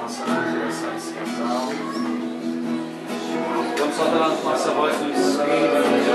nossa congregação estatal. Vamos adorar nossa voz no Espírito.